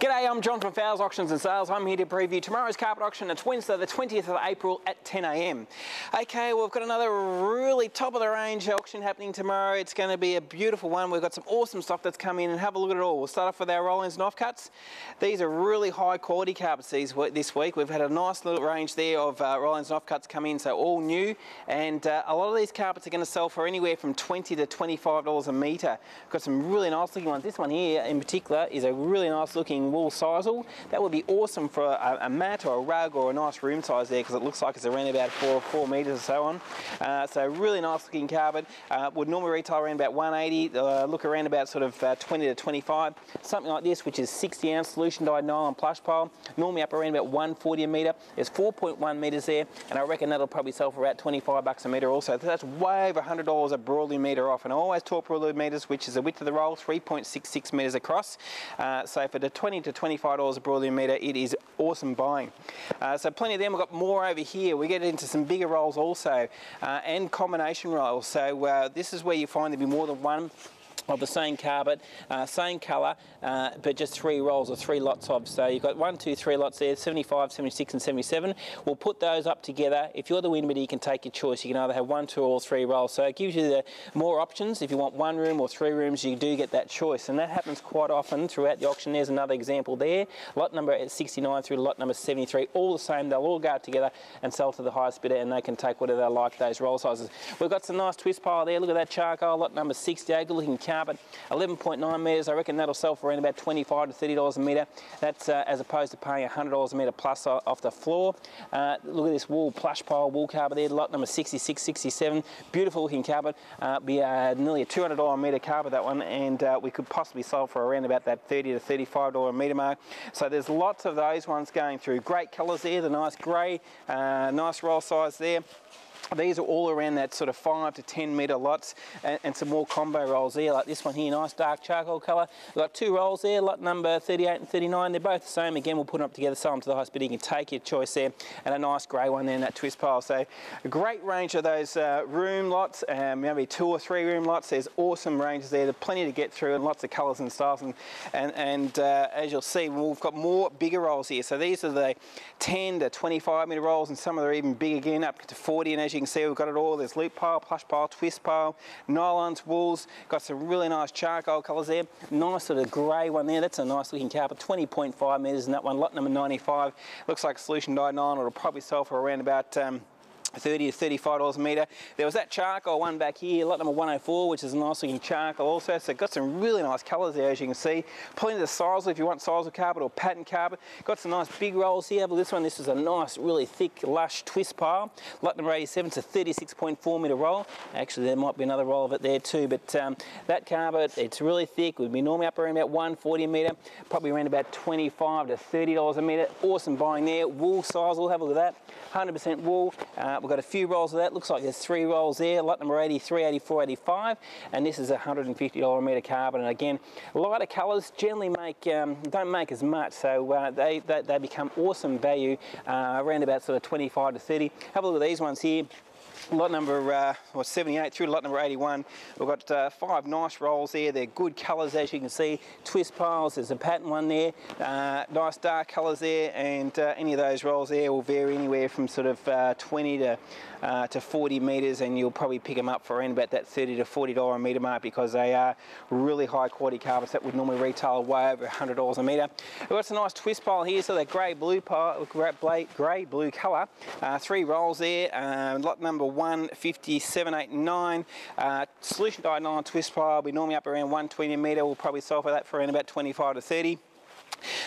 G'day, I'm John from Fowles Auctions and Sales. I'm here to preview tomorrow's carpet auction. It's Wednesday, the 20th of April at 10am. Okay, we've got another really top of the range auction happening tomorrow. It's going to be a beautiful one. We've got some awesome stuff that's come in and have a look at it all. We'll start off with our roll ends and offcuts. These are really high quality carpets these, this week. We've had a nice little range there of uh, roll ends and offcuts come in, so all new. And uh, a lot of these carpets are going to sell for anywhere from 20 to $25 a metre. We've Got some really nice looking ones. This one here in particular is a really nice looking wool sisal. That would be awesome for a, a, mat or a rug or a nice room size there because it looks like it's around about four, four metres or so on. Uh, so really nice looking carpet. Uh, would normally retail around about 180, uh, look around about sort of uh, 20 to 25. Something like this, which is 60 ounce solution dyed nylon plush pile, normally up around about 140 a metre. There's 4.1 metres there, and I reckon that'll probably sell for about 25 bucks a metre also. So that's way over $100 a broadloom metre off. And I always talk broadloom metres, which is the width of the roll, 3.66 metres across. Uh, so for the 20 to 25 $25 a broadloom metre. It is awesome buying. Uh, so plenty of them. We've got more over here. We get into some bigger rolls also uh, and combination rolls. So uh, this is where you find there'll be more than one of the same carpet, uh, same colour, uh, but just three rolls or three lots of. So you've got one, two, three lots there, 75, 76 and 77. We'll put those up together. If you're the winner, you can take your choice. You can either have one, two or three rolls. So it gives you the more options. If you want one room or three rooms, you do get that choice. And that happens quite often throughout the auction. There's another example there. Lot number 69 through lot number 73, all the same. They'll all go together and sell to the highest bidder and they can take whatever they like, those roll sizes. We've got some nice twist pile there. Look at that charcoal, lot number 68, good looking carpet. 11.9 metres, I reckon that'll sell for around about 25 to $30 a metre. That's uh, as opposed to paying $100 a metre plus off the floor. Uh, look at this wool plush pile wool carpet there, lot number 66, 67. Beautiful looking carpet. Uh, be uh, nearly a $200 a metre carpet that one, and uh, we could possibly sell for around about that 30 to $35 a metre mark. So there's lots of those ones going through. Great colours there, the nice grey, uh, nice roll size there. These are all around that sort of 5 to 10 metre lots and, and, some more combo rolls there, like this one here, nice dark charcoal colour. We've got two rolls there, lot number 38 and 39. They're both the same. Again, we'll put them up together, sell them to the highest bidder. You can take your choice there. And a nice grey one there in that twist pile. So a great range of those uh, room lots, um, maybe two or three room lots. There's awesome ranges there. There's plenty to get through and lots of colours and styles. And, and, and uh, as you'll see, we've got more bigger rolls here. So these are the 10 to 25 metre rolls and some of them are even big again, up to 40. And as you can see, we've got it all. There's loop pile, plush pile, twist pile, nylons, wools. Got some really nice charcoal colours there. Nice sort of grey one there. That's a nice looking carpet. 20.5 metres in that one. Lot number 95. Looks like a solution dyed nylon. It'll probably sell for around about um, 30 to 35 dollars a metre. There was that charcoal one back here, lot number 104, which is a nice looking charcoal also. So got some really nice colours there, as you can see. Plenty of the sisal if you want sisal carpet or pattern carpet. Got some nice big rolls here. But this one, this is a nice, really thick, lush twist pile. Lot number 87, it's a 36.4 metre roll. Actually, there might be another roll of it there too. But um, that carpet, it's really thick. We'd be normally up around about 140 a metre, probably around about 25 to 30 dollars a metre. Awesome buying there. Wool sisal, have a look at that. 100% wool. Uh, we've got a few rolls of that. Looks like there's three rolls there. Lot number 83, 84, 85. And this is $150 a metre carbon. And again, lighter colours generally make um, don't make as much. So uh, they, they, they, become awesome value uh, around about sort of 25 to 30. Have a look at these ones here lot number uh, well, 78 through lot number 81. We've got uh, five nice rolls there. They're good colours as you can see. Twist piles, there's a pattern one there. Uh, nice dark colours there and uh, any of those rolls there will vary anywhere from sort of uh, 20 to, uh, to 40 metres and you'll probably pick them up for around about that 30 to $40 a metre mark because they are really high quality carpets that would normally retail way over $100 a metre. We've got some nice twist pile here, so that grey blue grey blue colour. three rolls there. lot number 157.89. Uh, solution dyed nylon twist pile, we normally up around 120 a metre. We'll probably sell for that for around about 25 to 30.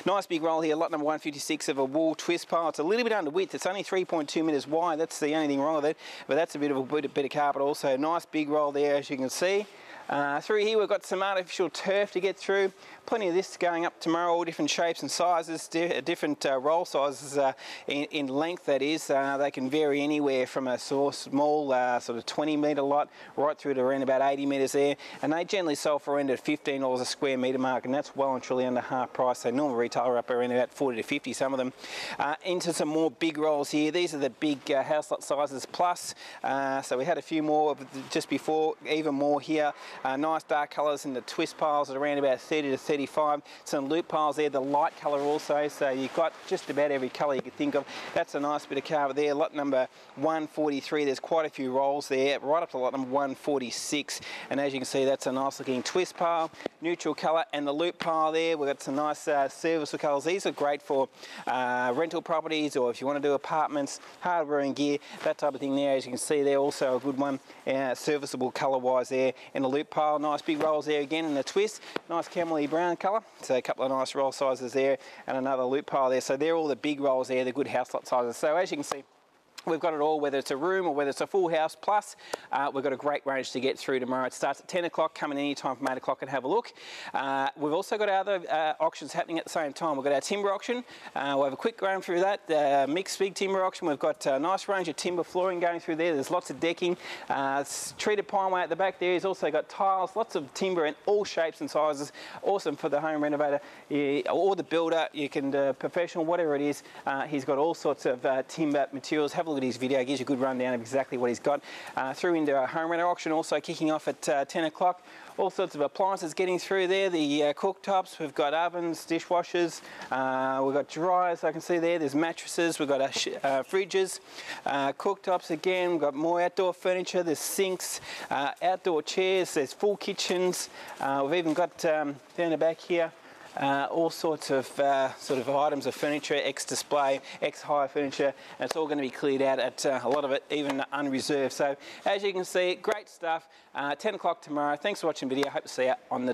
Nice big roll here, lot number 156 of a wool twist pile. It's a little bit under width. It's only 3.2 metres wide. That's the only thing wrong with it. But that's a bit of a bit of carpet also. Nice big roll there, as you can see. Uh, through here we've got some artificial turf to get through. Plenty of this going up tomorrow, all different shapes and sizes, di different uh, roll sizes uh, in, in, length that is. Uh, they can vary anywhere from a small uh, sort of 20 metre lot right through to around about 80 metres there. And they generally sell for around at $15 a square metre mark and that's well and truly under half price. So normal retailer up around about 40 to 50, some of them. Uh, into some more big rolls here. These are the big house lot sizes plus. so we had a few more just before, even more here. Uh, nice dark colours in the twist piles at around about 30 to 35. Some loop piles there, the light colour also, so you've got just about every colour you could think of. That's a nice bit of carver there. Lot number 143, there's quite a few rolls there, right up to lot number 146. And as you can see, that's a nice looking twist pile, neutral colour, and the loop pile there. We've got some nice uh, serviceable colours. These are great for uh, rental properties or if you want to do apartments, hardware and gear, that type of thing there. As you can see, they're also a good one, uh, serviceable colour-wise there. In the loop pile, nice big rolls there again in the twist. Nice camely brown colour. So a couple of nice roll sizes there and another loop pile there. So they're all the big rolls there, the good house lot sizes. So as you can see, We've got it all, whether it's a room or whether it's a full house. Plus, uh, we've got a great range to get through tomorrow. It starts at 10 o'clock. Come in any time from 8 o'clock and have a look. Uh, we've also got other uh, auctions happening at the same time. We've got our timber auction. Uh, we'll have a quick run through that. Uh, mixed big timber auction. We've got a nice range of timber flooring going through there. There's lots of decking. Uh, treated pine way at the back there. He's also got tiles, lots of timber in all shapes and sizes. Awesome for the home renovator or the builder. You can, professional, whatever it is. he's got all sorts of timber materials. Have a look at his video. Gives you a good rundown of exactly what he's got. Uh, through into our home renter auction, also kicking off at uh, 10 o'clock. All sorts of appliances getting through there. The uh, cooktops, we've got ovens, dishwashers, uh, we've got dryers I can see there. There's mattresses, we've got uh, fridges, uh, cooktops again. We've got more outdoor furniture. There's sinks, outdoor chairs. There's full kitchens. we've even got um, down the back here uh, all sorts of uh, sort of items of furniture, ex-display, ex-hire furniture, and it's all going to be cleared out at uh, a lot of it even unreserved. So as you can see, great stuff. Uh, 10 o'clock tomorrow. Thanks for watching the video. Hope to see you on the day.